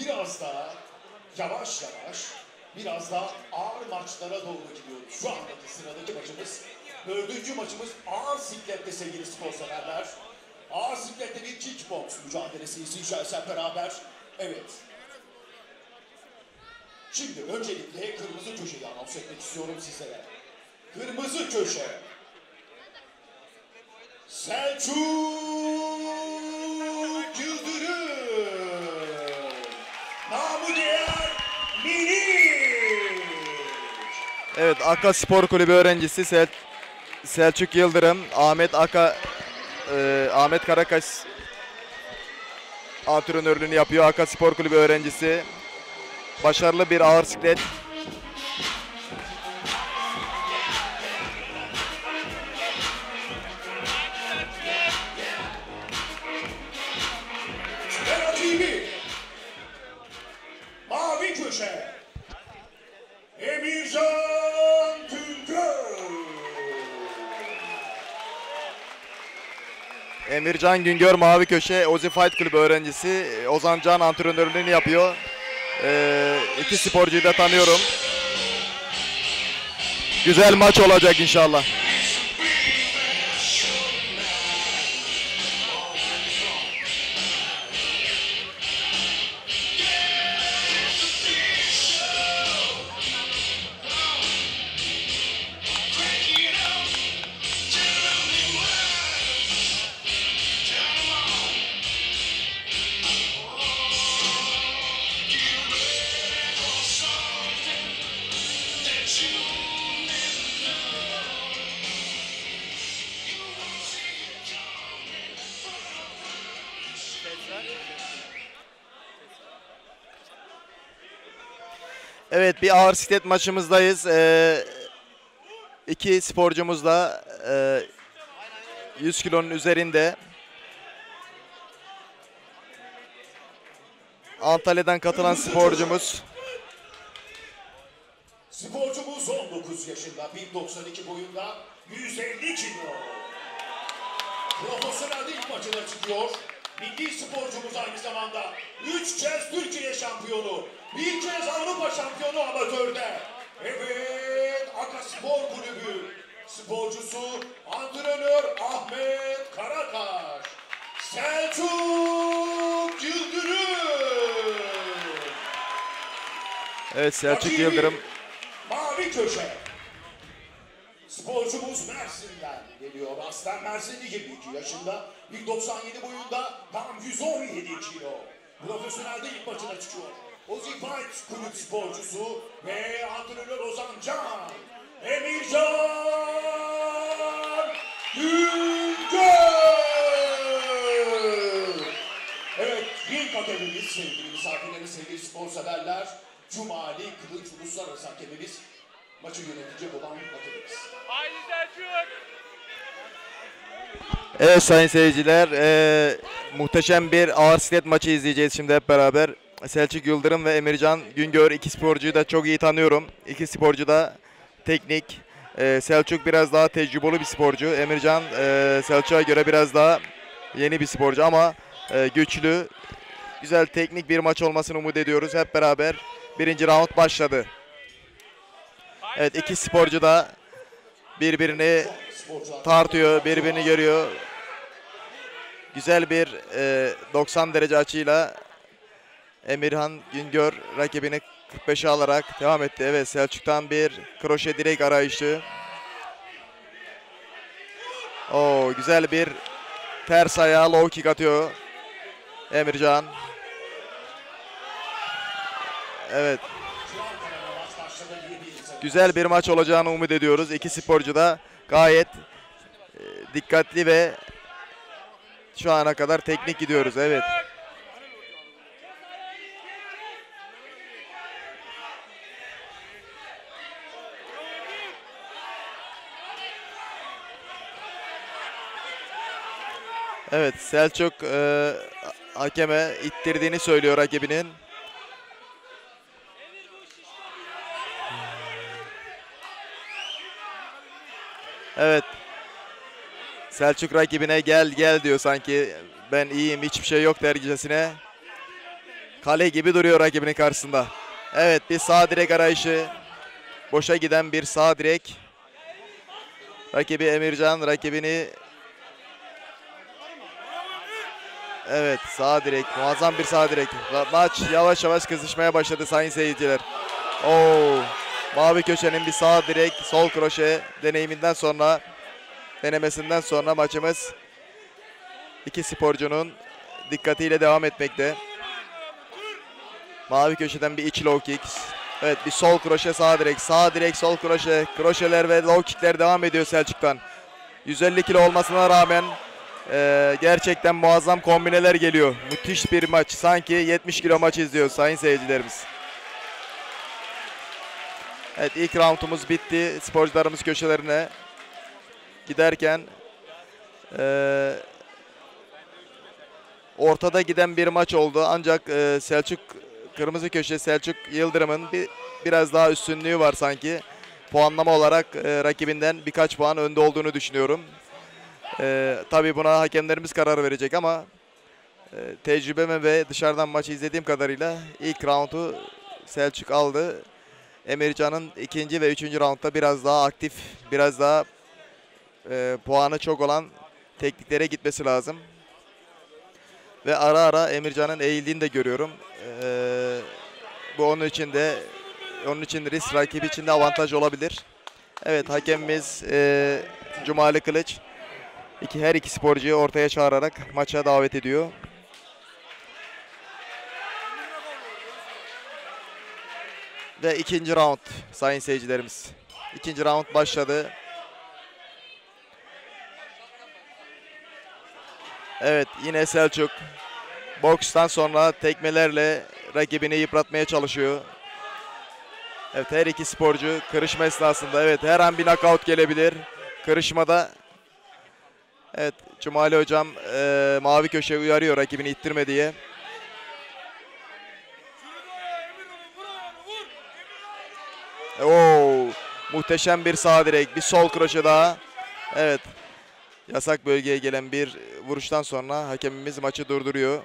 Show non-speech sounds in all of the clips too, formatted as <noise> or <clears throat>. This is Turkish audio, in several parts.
biraz daha yavaş yavaş biraz daha ağır maçlara doğru gidiyoruz. Şu andaki sıradaki maçımız dördüncü maçımız ağır siklette sevgili spor. Ağır siklette bir kickbox mücadelesi izleyeceğiz beraber. Evet. Şimdi öncelikle kırmızı köşeyi anons etmek istiyorum sizlere. Kırmızı köşe. Selçuk Evet Aka Spor Kulübü öğrencisi Sel Selçuk Yıldırım, Ahmet Aka e, Ahmet Karakaş antrenörlüğünü yapıyor. Aka Spor Kulübü öğrencisi. Başarılı bir ağır siklet. Emircan Güngör Mavi Köşe Ozi Fight Kulübü öğrencisi. Ozan Can antrenörlüğünü yapıyor. E, iki sporcuyu da tanıyorum. Güzel maç olacak inşallah. Evet bir ağır siklet maçımızdayız. Ee, iki sporcumuz da e, 100 kilonun üzerinde. Antalya'dan katılan sporcumuz. Sporcumuz 19 yaşında, 1.92 boyunda, 150 kilo. Profesyonel ilk maçına çıkıyor. Milli sporcumuz aynı zamanda 3 kez Türkiye şampiyonu, bir kez Avrupa şampiyonu amatörde. Evet, Aka Spor Kulübü sporcusu antrenör Ahmet Karakaş. Selçuk Yıldırım. Evet Selçuk Yıldırım. Mavi köşe. Sporcumuz Mersin'den geliyor. Aslen Mersinli 22 yaşında. 1.97 boyunda tam 117 kilo. Profesyonelde ilk maçına çıkıyor. Ozi Fight kulüp sporcusu ve antrenör Ozan Can. Emircan Güngör. Evet, ring akademimiz sevgili misafirlerimiz, sevgili spor severler. Cumali Kılıç Uluslararası Hakemimiz. Maçı yönetecek olan hakemimiz. Haydi Selçuk. Evet sayın seyirciler, eee, muhteşem bir ağır siklet maçı izleyeceğiz şimdi hep beraber. Selçuk Yıldırım ve Emircan Güngör iki sporcuyu da çok iyi tanıyorum. İki sporcu da teknik. Eee, Selçuk biraz daha tecrübeli bir sporcu. Emircan eee Selçuk'a göre biraz daha yeni bir sporcu ama eee, güçlü. Güzel teknik bir maç olmasını umut ediyoruz. Hep beraber birinci round başladı. Evet iki sporcu da birbirini tartıyor, birbirini görüyor. Güzel bir e, 90 derece açıyla Emirhan Güngör rakibini 45'e alarak devam etti. Evet Selçuk'tan bir kroşe direk arayışı. Oo güzel bir ters ayağı low kick atıyor Emircan. Evet güzel bir maç olacağını umut ediyoruz. İki sporcu da gayet e, dikkatli ve şu ana kadar teknik gidiyoruz. Evet. Evet Selçuk e, hakeme ittirdiğini söylüyor rakibinin. Evet. Selçuk rakibine gel gel diyor sanki ben iyiyim hiçbir şey yok dercesine. Kale gibi duruyor rakibinin karşısında. Evet bir sağ direk arayışı. Boşa giden bir sağ direk. Rakibi Emircan rakibini Evet sağ direk muazzam bir sağ direk. Ma- Maç yavaş yavaş kızışmaya başladı sayın seyirciler. Oo, mavi köşenin bir sağ direk sol kroşe deneyiminden sonra denemesinden sonra maçımız iki sporcunun dikkatiyle devam etmekte. Mavi köşeden bir iç low kick. Evet bir sol kroşe sağ direk, sağ direk sol kroşe. Kroşeler ve low kickler devam ediyor Selçuk'tan. 150 kilo olmasına rağmen eee, gerçekten muazzam kombineler geliyor. Müthiş bir maç. Sanki 70 kilo maç izliyoruz sayın seyircilerimiz. Evet ilk roundumuz bitti. Sporcularımız köşelerine giderken eee, ortada giden bir maç oldu. Ancak eee, Selçuk kırmızı köşe Selçuk Yıldırım'ın bir biraz daha üstünlüğü var sanki. Puanlama olarak eee, rakibinden birkaç puan önde olduğunu düşünüyorum. Eee tabii buna hakemlerimiz karar verecek ama eee, tecrübeme ve dışarıdan maçı izlediğim kadarıyla ilk roundu Selçuk aldı. Emircan'ın ikinci ve üçüncü roundda biraz daha aktif, biraz daha eee, puanı çok olan tekniklere gitmesi lazım. Ve ara ara Emircan'ın eğildiğini de görüyorum. Eee, bu onun için de onun için risk rakibi için de avantaj olabilir. Evet hakemimiz eee Cumali Kılıç iki her iki sporcuyu ortaya çağırarak maça davet ediyor. Ve ikinci round sayın seyircilerimiz. İkinci round başladı. Evet yine Selçuk bokstan sonra tekmelerle rakibini yıpratmaya çalışıyor. Evet her iki sporcu kırışma esnasında evet her an bir knockout gelebilir. Kırışmada evet Cumali hocam eee, mavi köşe uyarıyor rakibini ittirme diye. Oo, muhteşem bir sağ direk, bir sol kroşe daha. Evet. Yasak bölgeye gelen bir vuruştan sonra hakemimiz maçı durduruyor.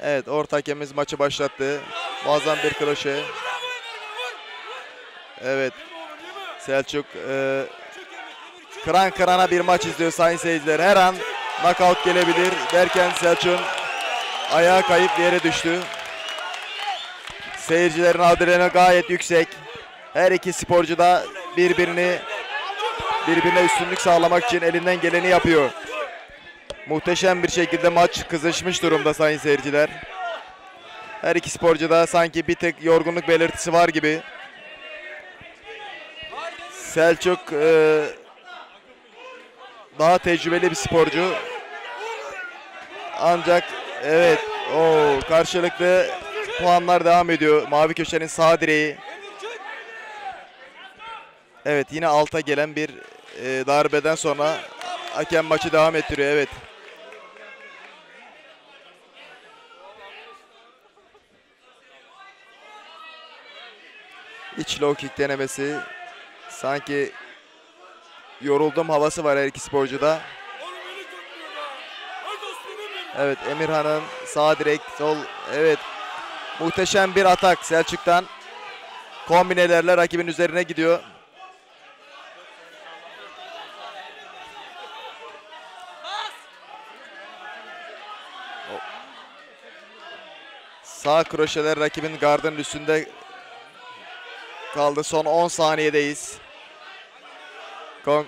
Evet, orta hakemimiz maçı başlattı. Muazzam bir kroşe. Evet. Selçuk e, kıran kırana bir maç izliyor sayın seyirciler. Her an knockout gelebilir derken Selçuk'un ayağa kayıp yere düştü. Seyircilerin adrenalini gayet yüksek. Her iki sporcu da birbirini birbirine üstünlük sağlamak için elinden geleni yapıyor. Muhteşem bir şekilde maç kızışmış durumda sayın seyirciler. Her iki sporcu da sanki bir tek yorgunluk belirtisi var gibi. Selçuk e, daha tecrübeli bir sporcu. Ancak evet o karşılıklı puanlar devam ediyor. Mavi köşenin sağ direği. Evet yine alta gelen bir e, darbeden sonra hakem maçı devam ettiriyor. Evet. İç low kick denemesi. Sanki yoruldum havası var her iki sporcuda. Evet Emirhan'ın sağ direk sol evet muhteşem bir atak Selçuk'tan kombinelerle rakibin üzerine gidiyor. Sağ kroşeler rakibin gardının üstünde kaldı. Son 10 saniyedeyiz. Kon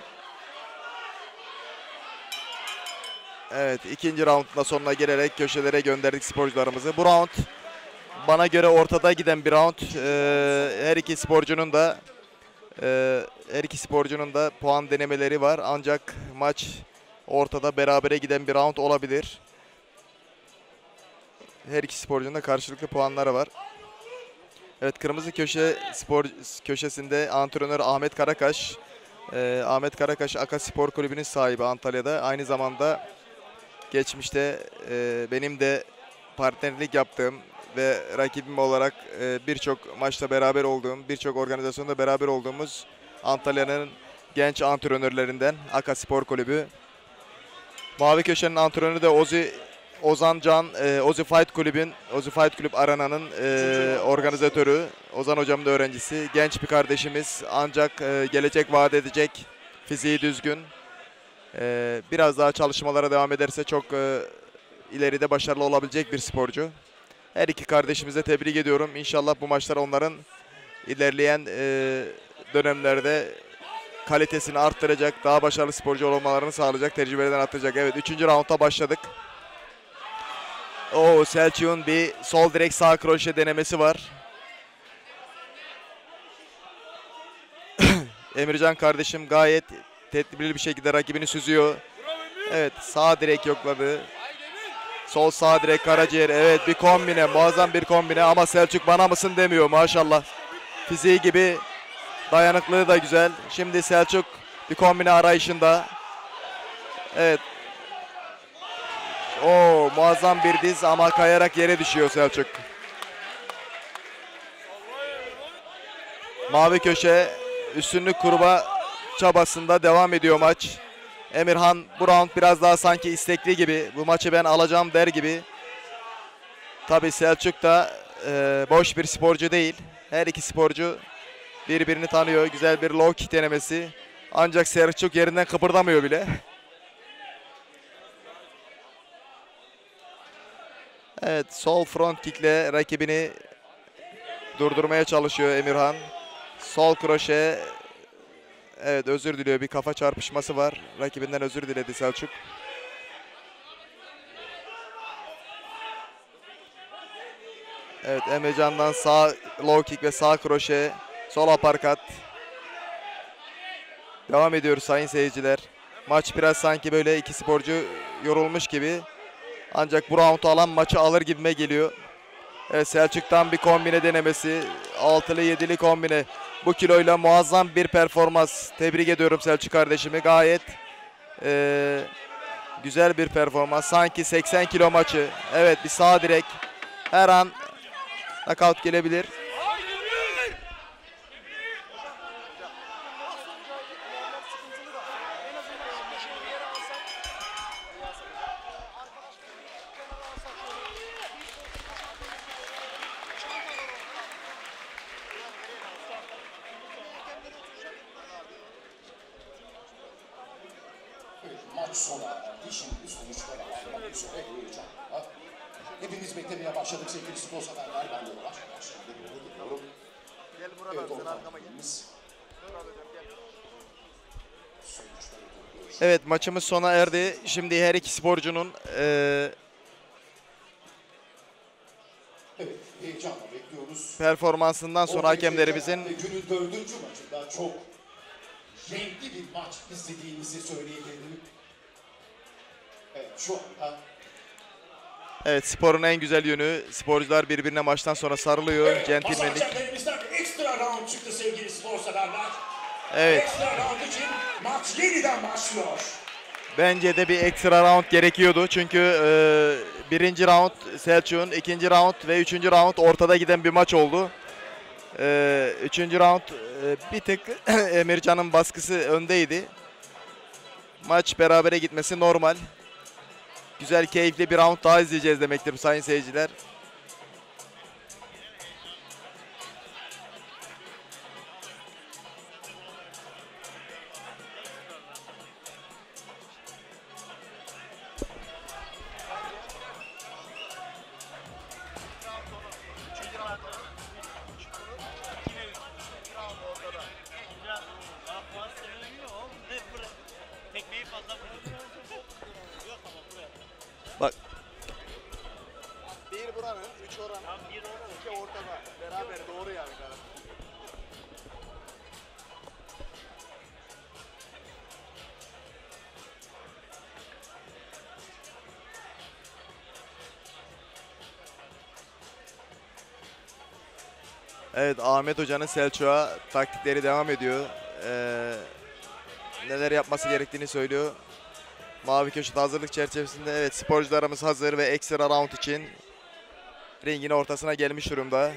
Evet ikinci roundda sonuna gelerek köşelere gönderdik sporcularımızı. Bu round bana göre ortada giden bir round. Ee, her iki sporcunun da e, her iki sporcunun da puan denemeleri var. Ancak maç ortada berabere giden bir round olabilir. Her iki sporcunun da karşılıklı puanları var. Evet kırmızı köşe spor köşesinde antrenör Ahmet Karakaş. Ee, Ahmet Karakaş Aka Spor Kulübü'nün sahibi Antalya'da. Aynı zamanda geçmişte e, benim de partnerlik yaptığım ve rakibim olarak e, birçok maçta beraber olduğum, birçok organizasyonda beraber olduğumuz Antalya'nın genç antrenörlerinden Aka Spor Kulübü. Mavi Köşe'nin antrenörü de Ozi Ozan Can, e, Ozi Fight Kulübün, Ozi Fight Kulüp Arana'nın e, organizatörü. Ozan hocamın da öğrencisi. Genç bir kardeşimiz ancak e, gelecek vaat edecek. Fiziği düzgün. E, biraz daha çalışmalara devam ederse çok e, ileride başarılı olabilecek bir sporcu. Her iki kardeşimize tebrik ediyorum. İnşallah bu maçlar onların ilerleyen e, dönemlerde kalitesini arttıracak, daha başarılı sporcu olmalarını sağlayacak, tecrübeden arttıracak. Evet, üçüncü rounda başladık. Oo, Selçuk'un bir sol direkt sağ kroşe denemesi var. <coughs> Emircan kardeşim gayet tedbirli bir şekilde rakibini süzüyor. Evet, sağ direk yokladı. Sol sağ direk Karaciğer. Evet bir kombine. Muazzam bir kombine ama Selçuk bana mısın demiyor maşallah. Fiziği gibi dayanıklığı da güzel. Şimdi Selçuk bir kombine arayışında. Evet. O muazzam bir diz ama kayarak yere düşüyor Selçuk. Mavi köşe üstünlük kurma çabasında devam ediyor maç. Emirhan bu round biraz daha sanki istekli gibi. Bu maçı ben alacağım der gibi. Tabi Selçuk da e, boş bir sporcu değil. Her iki sporcu birbirini tanıyor. Güzel bir low kick denemesi. Ancak Selçuk yerinden kıpırdamıyor bile. Evet sol front kickle rakibini durdurmaya çalışıyor Emirhan. Sol kroşe Evet özür diliyor. Bir kafa çarpışması var. Rakibinden özür diledi Selçuk. Evet Emrecan'dan sağ low kick ve sağ kroşe. Sol aparkat. Devam ediyoruz sayın seyirciler. Maç biraz sanki böyle iki sporcu yorulmuş gibi. Ancak bu roundu alan maçı alır gibime geliyor. Evet Selçuk'tan bir kombine denemesi. Altılı yedili kombine. Bu kiloyla muazzam bir performans. Tebrik ediyorum Selçuk kardeşimi. Gayet eee, güzel bir performans. Sanki 80 kilo maçı. Evet bir sağ direk. Her an knockout gelebilir. Maç sona erdi. Şimdi sonuçları almak üzere heyecan var. Hepimiz beklemeye başladık sevgili spor severler. Ben de yavaş yavaş şimdi buraya geliyorum. Evet oradan biz sonuçları görüyoruz. Evet maçımız sona erdi. Şimdi her iki sporcunun eee, Evet heyecanla bekliyoruz. performansından sonra hakemlerimizin Ve Günün dördüncü maçında çok renkli bir maç izlediğimizi söyleyebilirim. Evet evet sporun en güzel yönü sporcular birbirine maçtan sonra sarılıyor. Masa Centilmenlik. hakemlerimizden bir ekstra round çıktı sevgili spor severler. Evet. Ekstra round için maç yeniden başlıyor. Bence de bir ekstra round gerekiyordu. Çünkü e, birinci round Selçuk'un, ikinci round ve üçüncü round ortada giden bir maç oldu. E, üçüncü round e, bir tık <clears throat> Emircan'ın baskısı öndeydi. Maç berabere gitmesi normal. Güzel, keyifli bir round daha izleyeceğiz demektir sayın seyirciler. Evet Ahmet Hoca'nın Selçuk'a taktikleri devam ediyor. Ee, neler yapması gerektiğini söylüyor. Mavi köşede hazırlık çerçevesinde evet sporcularımız hazır ve ekstra round için ringin ortasına gelmiş durumda.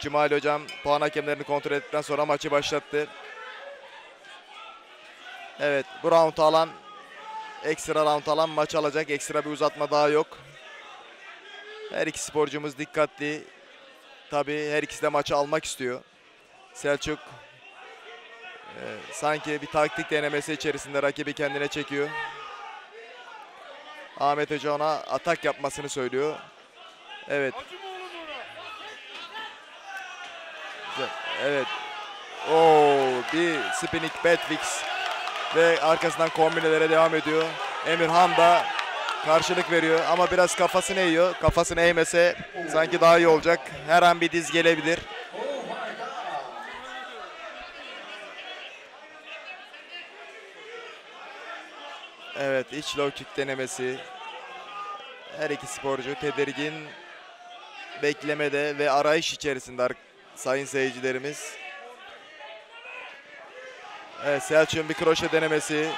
Cumali Hocam puan hakemlerini kontrol ettikten sonra maçı başlattı. Evet bu round alan ekstra round alan maç alacak. Ekstra bir uzatma daha yok. Her iki sporcumuz dikkatli. Tabii her ikisi de maçı almak istiyor. Selçuk e, sanki bir taktik denemesi içerisinde rakibi kendine çekiyor. Ahmet Hoca ona atak yapmasını söylüyor. Evet. Evet. Oo, bir spinning batfix ve arkasından kombinelere devam ediyor. Emirhan da karşılık veriyor ama biraz kafasını eğiyor. Kafasını eğmese sanki daha iyi olacak. Her an bir diz gelebilir. Evet iç low kick denemesi. Her iki sporcu tedirgin beklemede ve arayış içerisinde sayın seyircilerimiz. Evet Selçuk'un bir kroşe denemesi.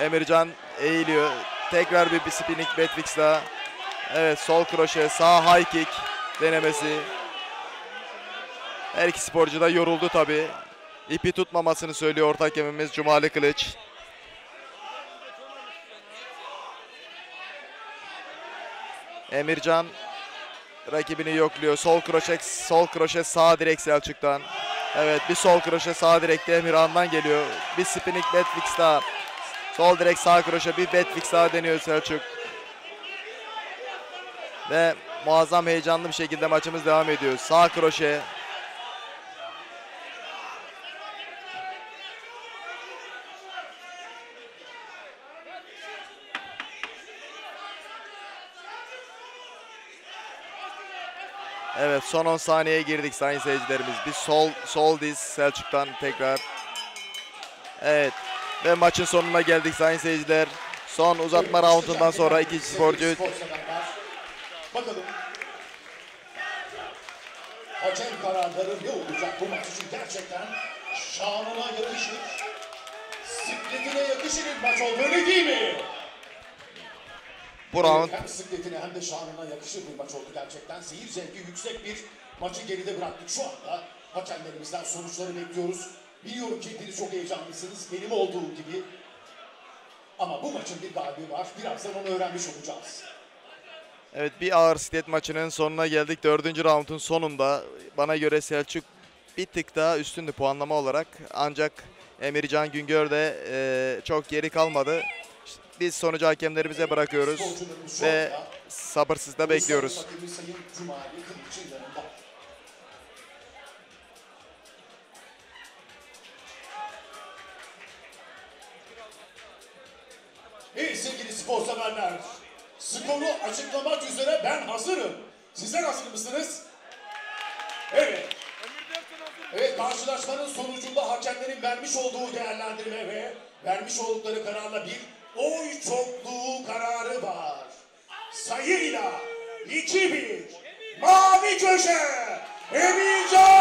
Emircan eğiliyor. Tekrar bir, spinning batfix daha. Evet sol kroşe sağ high kick denemesi. Her iki sporcu da yoruldu tabi. İpi tutmamasını söylüyor ortak hakemimiz Cumali Kılıç. Emircan rakibini yokluyor. Sol kroşe, sol kroşe sağ direk Selçuk'tan. Evet bir sol kroşe sağ direkte Emirhan'dan geliyor. Bir spinning batfix daha. Sol direk sağ kroşe bir batfix daha deniyor Selçuk. Ve muazzam heyecanlı bir şekilde maçımız devam ediyor. Sağ kroşe. Evet son 10 saniyeye girdik sayın seyircilerimiz. Bir sol sol diz Selçuk'tan tekrar. Evet ve maçın sonuna geldik sayın seyirciler. Son uzatma roundundan sonra iki sporcu Spor severler. Bakalım. Hakem kararları ne olacak bu maç için gerçekten şanına yakışır. Sikletine yakışır bir maç oldu öyle değil mi? bu round Hem sikletine hem de şanına yakışır bir maç oldu gerçekten. Seyir zevki yüksek bir maçı geride bıraktık şu anda. Hakemlerimizden sonuçları bekliyoruz. Biliyorum ki hepiniz çok heyecanlısınız. Benim olduğu gibi. Ama bu maçın bir galibi var. Birazdan onu öğrenmiş olacağız. Evet bir ağır siklet maçının sonuna geldik. Dördüncü roundun sonunda bana göre Selçuk bir tık daha üstündü puanlama olarak. Ancak Emircan Güngör de e, çok geri kalmadı. Biz sonucu hakemlerimize bırakıyoruz ve sabırsızla bekliyoruz. İyi sevgili spor severler. Skoru açıklamak üzere ben hazırım. Sizler hazır mısınız? Evet. Evet karşılaşmanın sonucunda hakemlerin vermiş olduğu değerlendirme ve vermiş oldukları kararla bir oy çokluğu kararı var. Sayıyla 2-1 Mavi Köşe Emircan